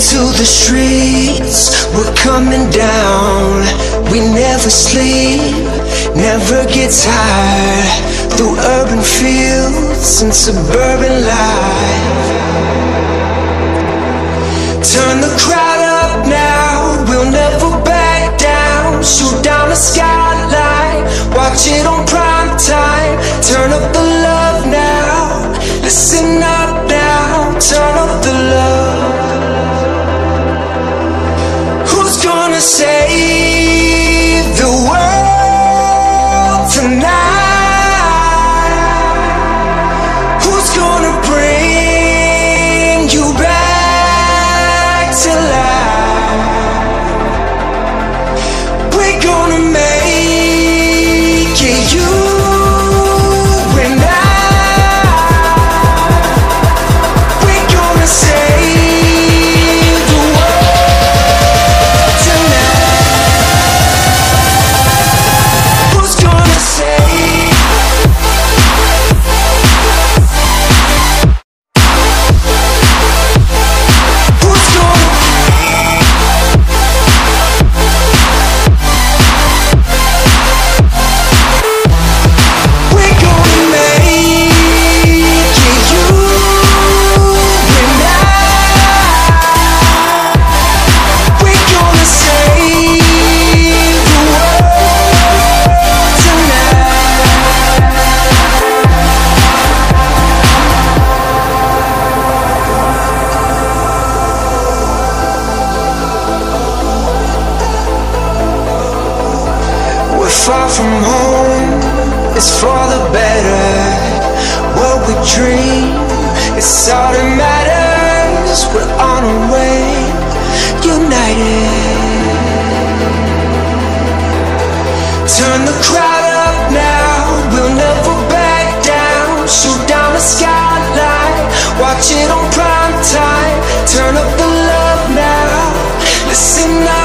to the streets, we're coming down. We never sleep, never get tired. Through urban fields and suburban life. Turn the crowd Save the world tonight? Who's gonna bring you back to life? far from home is for the better. What we dream is all that matters. We're on our way, united. Turn the crowd up now. We'll never back down. Shoot down the skyline. Watch it on prime time. Turn up the love now. Listen up.